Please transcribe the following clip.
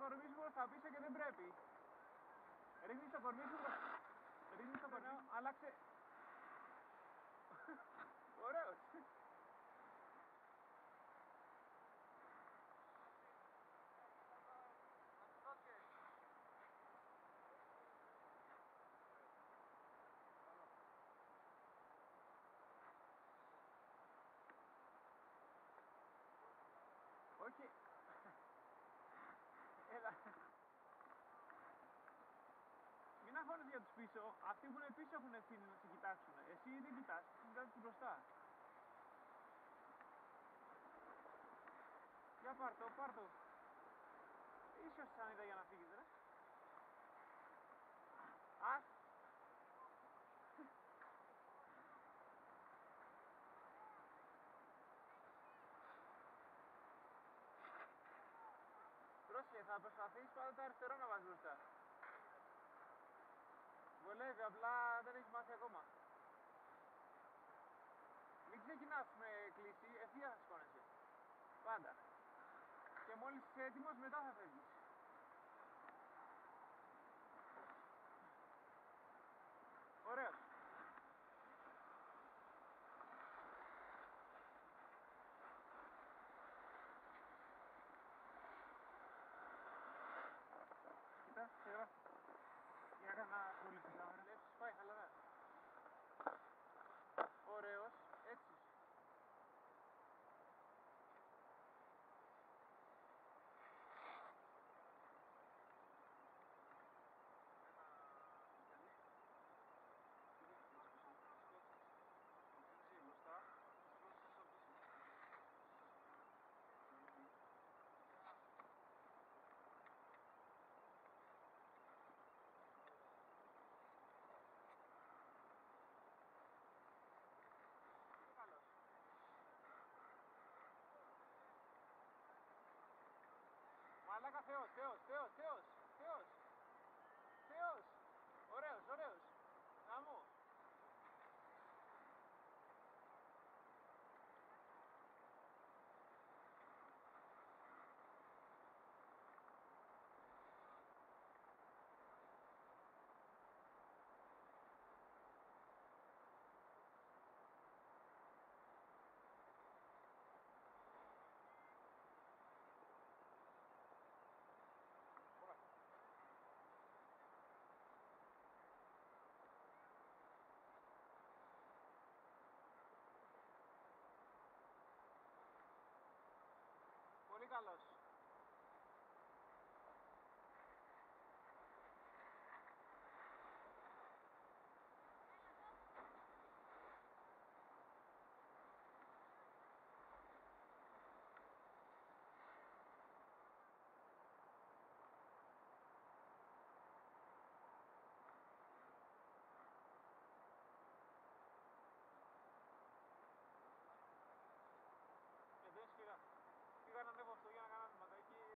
κορμί σου προς τα πίσω και δεν πρέπει. Ρίχνεις το κορμί σου προς... Ρίχνεις το κορμί σου, άλλαξε. Ωραίος. Όχι. Για τους πίσω. Αυτοί που είναι πίσω έχουν ευθύνη να σε κοιτάξουν. Εσύ δεν κοιτάς, κοιτάς τους μπροστά. Για πάρ' το, πάρ' το. Είσαι σαν είδα για να φύγεις, ρε. Ας. Πρόσεχε, θα προσπαθείς πάντα αριστερό να βάζεις μπροστά. Βολεύει, απλά δεν έχει μάθει ακόμα. Μην ξεκινάς με κλίση, ευθεία θα σηκώνεσαι. Πάντα. Και μόλις είσαι έτοιμος, μετά θα φεύγεις. still, still, still.